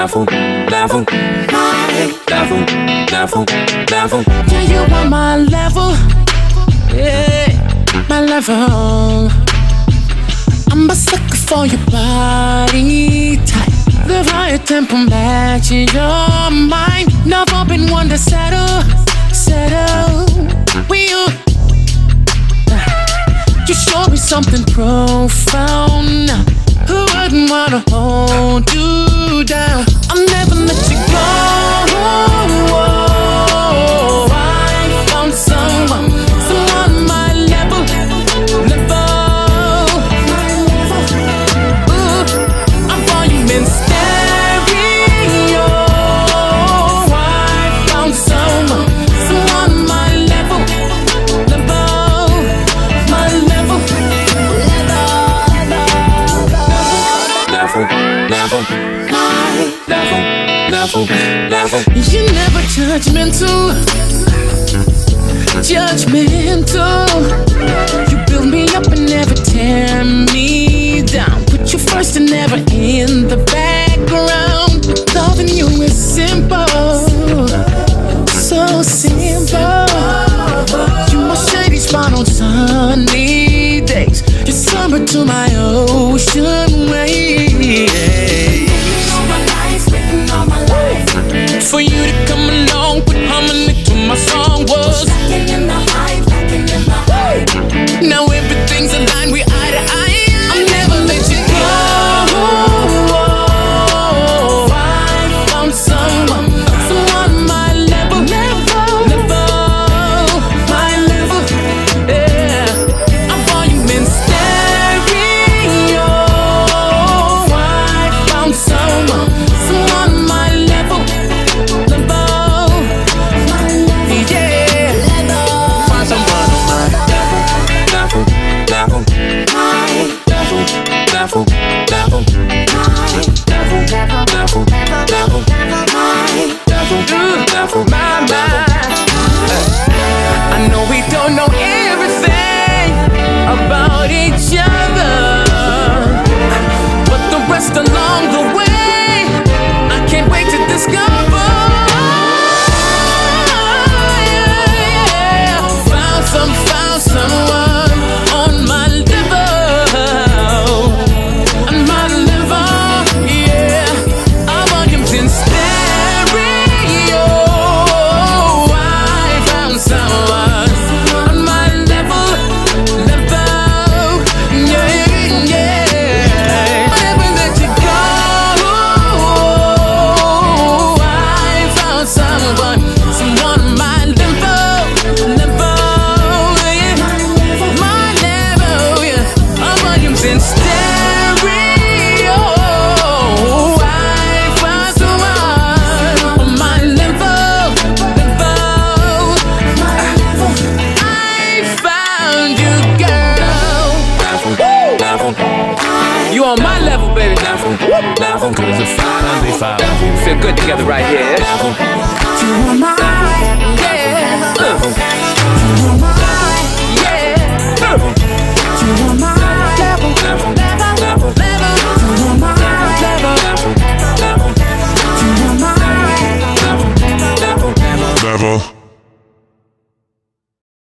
downfall, downfall, downfall, downfall, downfall. Yeah, you on my level, yeah, my level. I'm a sucker for your body type. The higher tempo matches your mind. Never been one to settle, settle. Will you show me something profound? Who wouldn't wanna hold you down? never, never, never, never, never. You're never judgmental, judgmental. You build me up and never tear me down. Put you first and never in the background. Loving you is simple, so simple. Cause a family feel good together right here. You are mine, yeah.